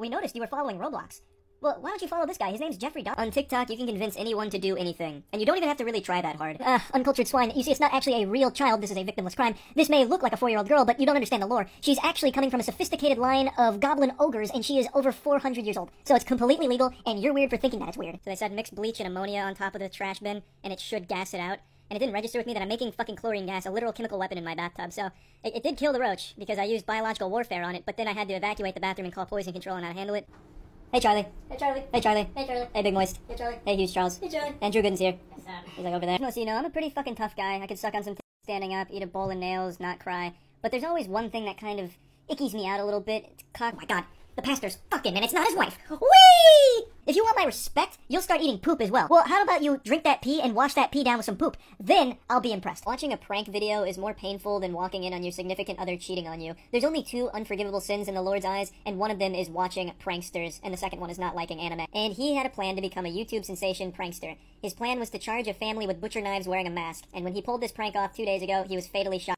We noticed you were following Roblox. Well, why don't you follow this guy? His name's Jeffrey. On TikTok, you can convince anyone to do anything. And you don't even have to really try that hard. Uh, uncultured swine. You see, it's not actually a real child. This is a victimless crime. This may look like a four-year-old girl, but you don't understand the lore. She's actually coming from a sophisticated line of goblin ogres, and she is over 400 years old. So it's completely legal, and you're weird for thinking that it's weird. So they said mix bleach and ammonia on top of the trash bin, and it should gas it out. And it didn't register with me that I'm making fucking chlorine gas, a literal chemical weapon in my bathtub. So it, it did kill the roach, because I used biological warfare on it, but then I had to evacuate the bathroom and call poison control on how to handle it. Hey Charlie. Hey Charlie. Hey Charlie. Hey Charlie. Hey Big Moist. Hey Charlie. Hey Huge Charles. Hey Charlie. Andrew Gooden's here. What's up? He's like over there. No, so you know, I'm a pretty fucking tough guy. I could suck on some t- standing up, eat a bowl of nails, not cry. But there's always one thing that kind of ickies me out a little bit. It's cock. Oh my god, the pastor's fucking, and it's not his wife. Whee! If you want my respect, you'll start eating poop as well. Well, how about you drink that pee and wash that pee down with some poop? Then I'll be impressed. Watching a prank video is more painful than walking in on your significant other cheating on you. There's only two unforgivable sins in the Lord's eyes, and one of them is watching pranksters, and the second one is not liking anime. And he had a plan to become a YouTube sensation prankster. His plan was to charge a family with butcher knives wearing a mask, and when he pulled this prank off two days ago, he was fatally shot.